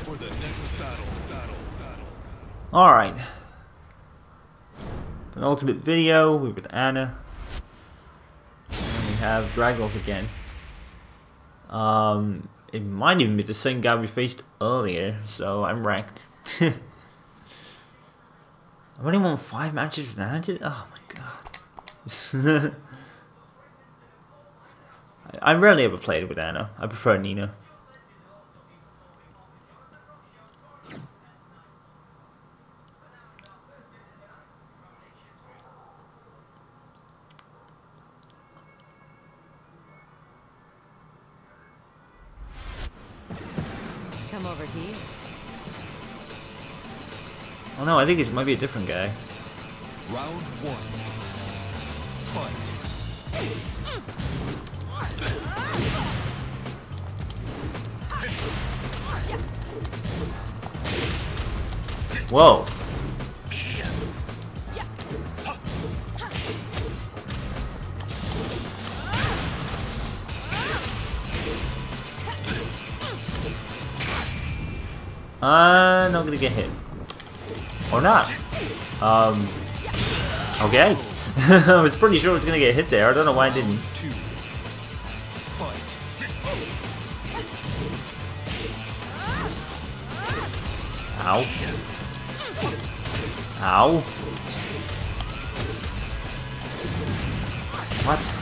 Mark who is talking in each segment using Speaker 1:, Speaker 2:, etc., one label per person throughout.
Speaker 1: for the next battle. Battle. Battle.
Speaker 2: Alright. An ultimate video, we with Anna. And we have Dragunov again. Um, it might even be the same guy we faced earlier, so I'm wrecked. I've only won five matches with Anna? Oh my god. I rarely ever played with Anna. I prefer Nina.
Speaker 3: Come over here.
Speaker 2: Oh no, I think this might be a different guy.
Speaker 1: Round one. Fight.
Speaker 2: Whoa. Uh, not gonna get hit. Or not. Um, okay. I was pretty sure it was gonna get hit there. I don't know why I didn't. Ow. Ow. What?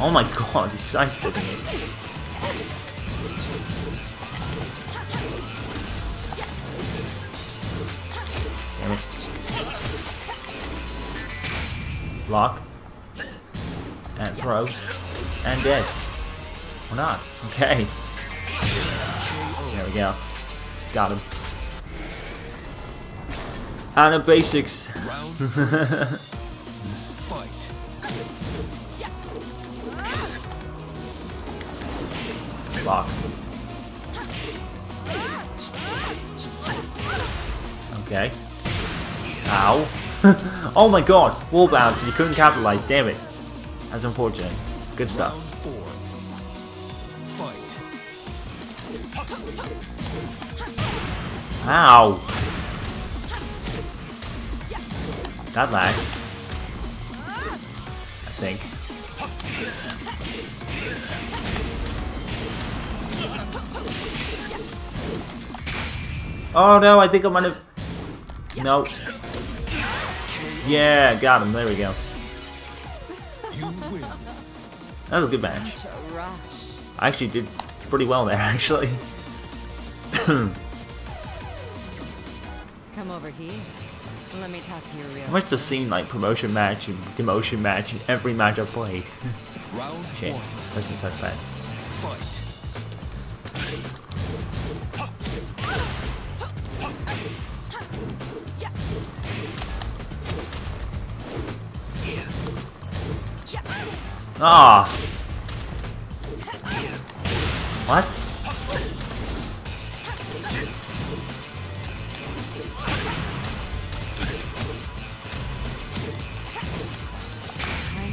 Speaker 2: Oh my god, he's sidestepping it. Block. And throw. And dead. Or not. Okay. There we go. Got him. And the
Speaker 1: basics. Fight.
Speaker 2: Block. Okay. Ow. oh my god. Wall bounce and you couldn't capitalize. Damn it. That's unfortunate. Good stuff. Ow. That lag. I think. Oh no, I think I might have. No. Yeah, got him. There we go. That was a good match.
Speaker 3: Such a rush.
Speaker 2: I actually did pretty well there, actually.
Speaker 3: Come over here. Let me talk to you real.
Speaker 2: I must have seen like promotion match and demotion match in every match I played.
Speaker 1: Round
Speaker 2: Shit,
Speaker 1: one.
Speaker 2: doesn't touch bad.
Speaker 1: Fight.
Speaker 2: Ah. What?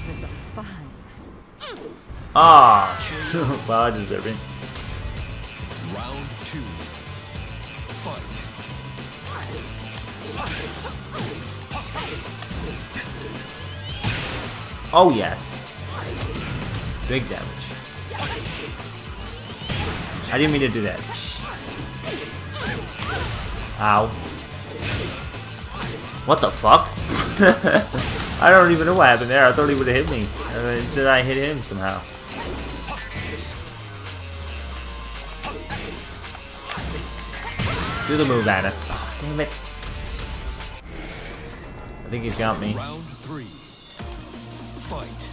Speaker 3: For some.
Speaker 2: Ah. well, I deserve it.
Speaker 1: Round two. Fight.
Speaker 2: Oh yes. Big damage. I didn't mean to do that. Ow. What the fuck? I don't even know what happened there. I thought he would have hit me. And instead I hit him somehow. Do the move, Anna. Ah, damn it. I think he's got me.
Speaker 1: Round three. Fight.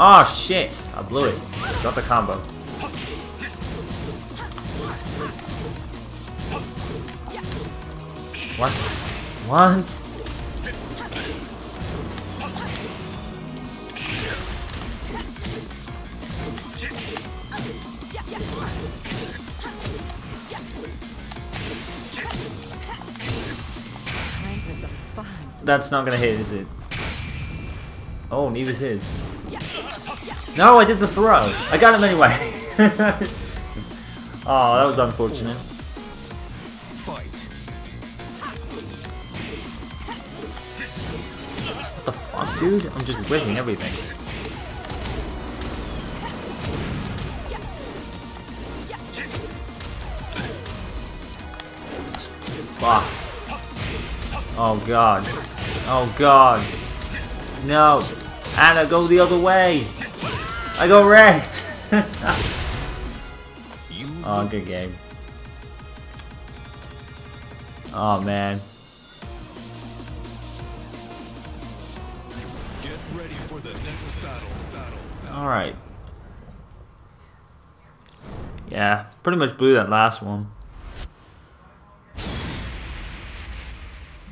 Speaker 2: Oh shit! I blew it. Got the combo. What? What? That's not gonna hit, is it? Oh, neither's his. No, I did the throw. I got him anyway. oh, that was unfortunate. What the fuck, dude? I'm just whipping everything. Fuck. Oh god. Oh god. No. Anna, go the other way. I got wrecked. Oh, good game. Oh man.
Speaker 1: get ready for the next battle. Battle.
Speaker 2: Alright. Yeah, pretty much blew that last one.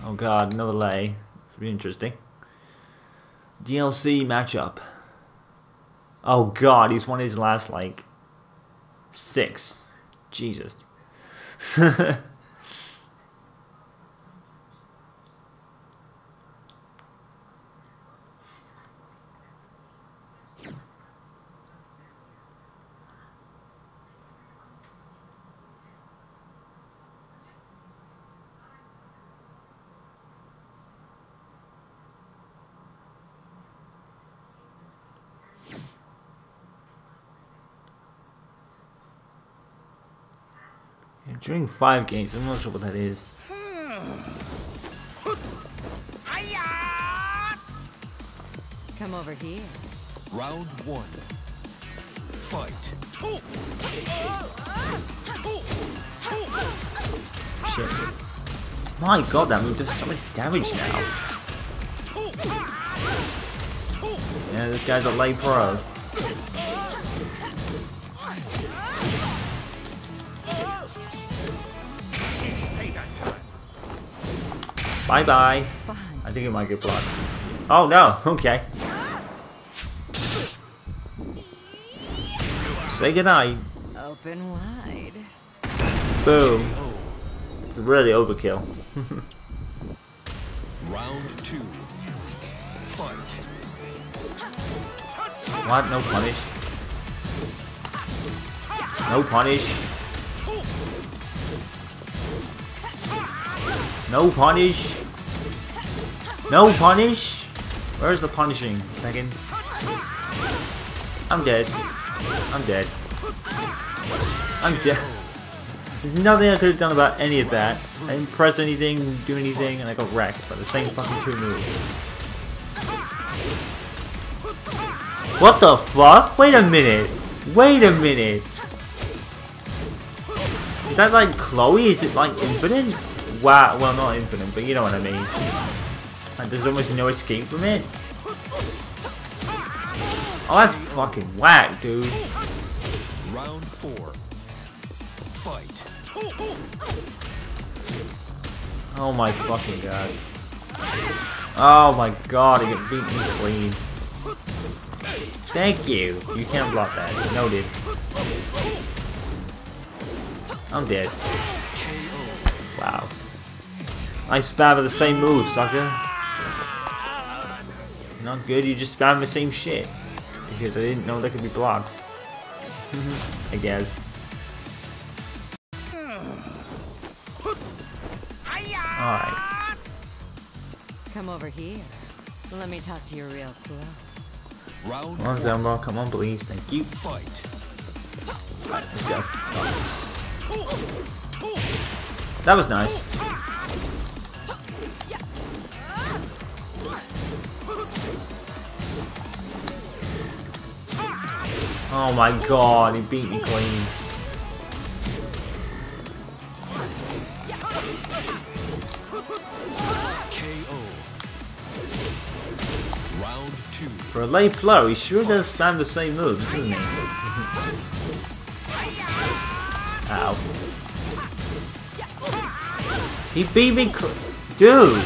Speaker 2: Oh god, another Lei. Will be interesting. DLC matchup. Oh god, he's won his last like six. Jesus. During five games, I'm not sure what that is.
Speaker 3: Come over here.
Speaker 1: Round one. Fight.
Speaker 2: Shit. My god, that move does so much damage now. Yeah, this guy's a Lei pro. Bye bye. I think it might get blocked. Oh no, okay. Say goodnight.
Speaker 3: Open wide.
Speaker 2: Boom. It's really overkill.
Speaker 1: Round two. Fight.
Speaker 2: What? No punish? No punish? No punish? No punish? Where's the punishing? Second. I'm dead. I'm dead. I'm dead. There's nothing I could have done about any of that. I didn't press anything, do anything, and I got wrecked by the same fucking two moves. What the fuck? Wait a minute. Wait a minute. Is that like Chloe? Is it like infinite? Wow. Well, not infinite, but you know what I mean. Like, there's almost no escape from it. Oh, that's fucking whack, dude.
Speaker 1: Round four. Fight.
Speaker 2: Oh my fucking god. Oh my god, I get beaten clean. Thank you. You can't block that. Noted. I'm dead. Wow. I spam the same move, sucker. Not good, you just spam the same shit. Because I didn't know that could be blocked. I guess. Alright.
Speaker 3: Come over here. Let me talk to you real close.
Speaker 1: Round
Speaker 2: Come on, Zamba. Come on, please. Thank you.
Speaker 1: fight.
Speaker 2: Let's go. That was nice. Oh my god, he beat me clean.
Speaker 1: KO. Round two.
Speaker 2: For a late flow, he sure does spam the same move, doesn't he? Ow. He beat me Dude!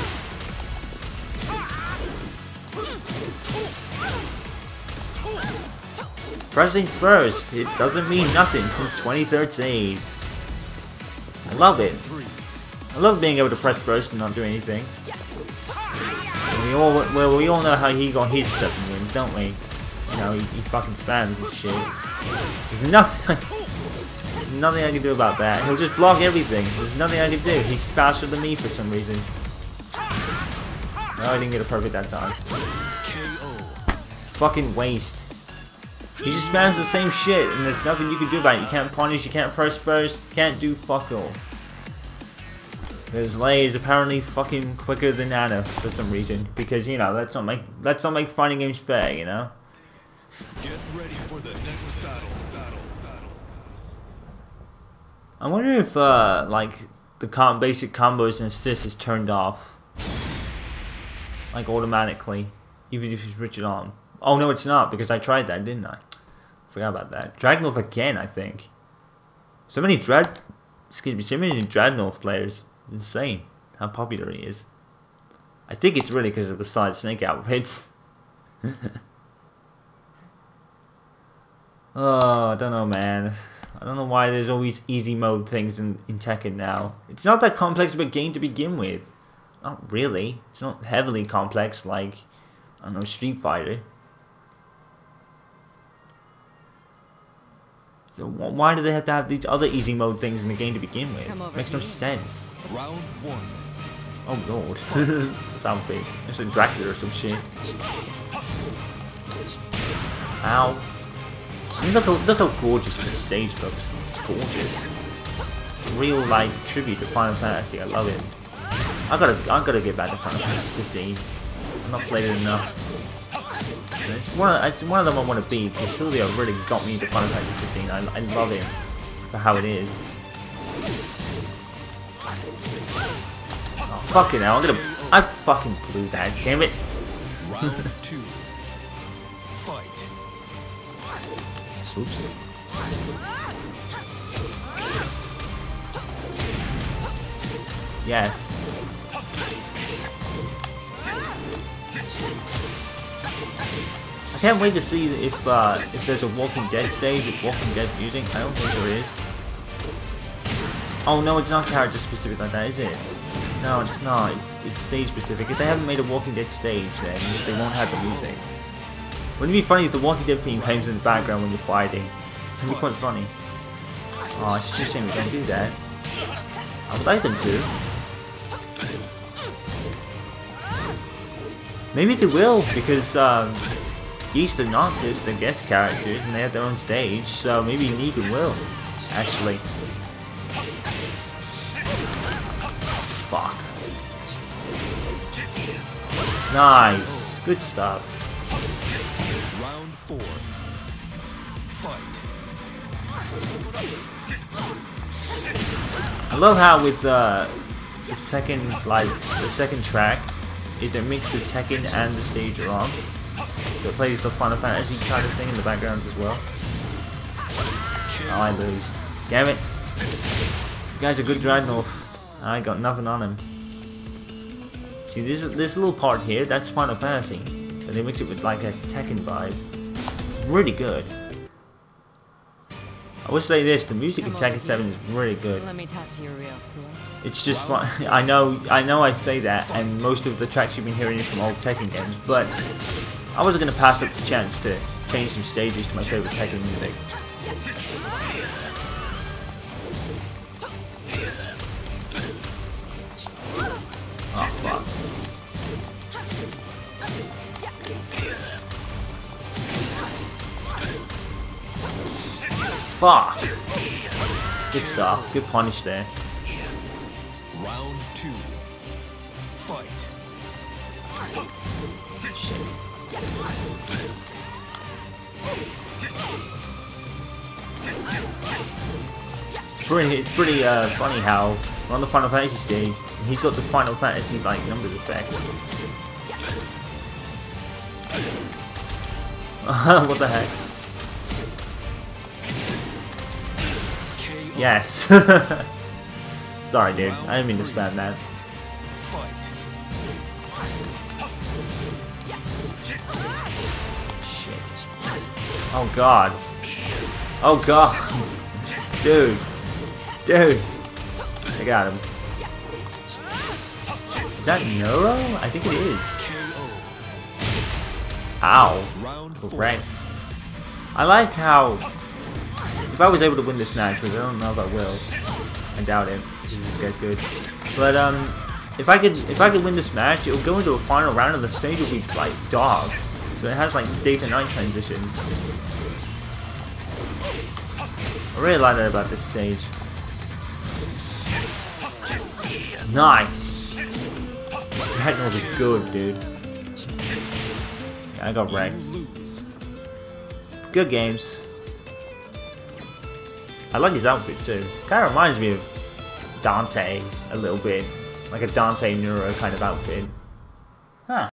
Speaker 2: Pressing first, it doesn't mean nothing since 2013. I love it. I love being able to press first and not do anything. We all well, we all know how he got his seven wins, don't we? You know, he, he fucking spams and shit. There's nothing, nothing I can do about that. He'll just block everything. There's nothing I can do. He's faster than me for some reason. No, I didn't get a perfect that time. Fucking waste. He just spams the same shit, and there's nothing you can do about it. You can't punish, you can't press first, can't do fuck all. Because Lei is apparently fucking quicker than Anna for some reason. Because you know, let's not make let's not make fighting games fair, you know.
Speaker 1: Get ready for the next battle. Battle. Battle.
Speaker 2: I wonder if uh like the com basic combos and assists is turned off. Like automatically. Even if you switch it on. Oh no it's not because I tried that, didn't I? Forgot about that. Dragunov again, I think. So many Dread excuse me, so many Dragunov players. It's insane how popular he is. I think it's really because of the side snake outfits. oh, I don't know, man. I don't know why there's always easy mode things in, in Tekken now. It's not that complex of a game to begin with. Not really. It's not heavily complex like, I don't know, Street Fighter. So why do they have to have these other easy mode things in the game to begin with?
Speaker 3: Come over
Speaker 2: Makes no sense.
Speaker 1: Round one.
Speaker 2: Oh lord. Sound big. It's like Dracula or some shit. Ow. I mean, look how, look how gorgeous this stage looks. Gorgeous. Real like tribute to Final Fantasy. I love it. I gotta I gotta get back to Final Fantasy 15. I've not played it enough. It's one of, it's one of them I want to beat because Julio really got me into Final Fantasy 15. I, I love him for how it is. Oh, fucking hell, I'm gonna. I fucking blew that, damn it.
Speaker 1: Round two. Fight.
Speaker 2: Oops. Yes. Can't wait to see if uh, if there's a Walking Dead stage with Walking Dead music. I don't think there is. Oh no, it's not character specific like that, is it? No, it's not. It's it's stage specific. If they haven't made a Walking Dead stage, then they won't have the music. Wouldn't it be funny if the Walking Dead theme plays in the background when you're fighting? It'd be quite funny. Oh, it's just a shame we can't do that. I would like them to. Maybe they will, because um, Geese and Noctis, they're guest characters, and they have their own stage, so maybe Negan will, actually. Fuck. Nice. Good stuff.
Speaker 1: Round four. Fight.
Speaker 2: I love how with uh, the second like the second track is a mix of Tekken and the stage are it plays the Final Fantasy kind of thing in the background as well. Oh, I lose. Damn it. This guy's a good Dragunov. I got nothing on him. See, this this little part here, that's Final Fantasy. But they mix it with like a Tekken vibe. Really good. I would say this, the music in Tekken 7 is really good.
Speaker 3: Let me talk to your real clothes.
Speaker 2: It's just fun. I know, I know, I say that, and most of the tracks you've been hearing is from old Tekken games, but I wasn't gonna pass up the chance to change some stages to my favorite Tekken music. Oh fuck! Fuck! Good stuff. Good punish there. It's pretty, it's pretty uh, funny how we're on the Final Fantasy stage, he's got the Final Fantasy like numbers effect. what the heck? Yes. Sorry, dude. I didn't mean to spam that. Oh god. Oh god. Dude. Dude. I got him. Is that Nero? I think it is. Ow.
Speaker 1: Round
Speaker 2: Right. I like how if I was able to win this match, which I don't know if I will, I doubt it this guy's good. But um, if I could if I could win this match, it would go into a final round of the stage will be like dog. So it has like day to night transitions. I really like that about this stage. Nice. Dragunov is good, dude. I got wrecked. Good games. I like his outfit too. Kind of reminds me of Dante a little bit. Like a Dante Nero kind of outfit. Huh.